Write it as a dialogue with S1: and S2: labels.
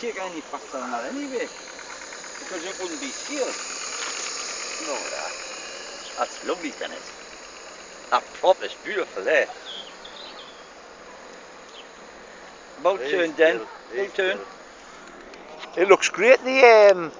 S1: take any faster than that anyway. Because it wouldn't be here.
S2: No, that. That's lovely, Dennis. That prop is beautiful there. About turn, Den. About turn.
S3: It looks great, the um,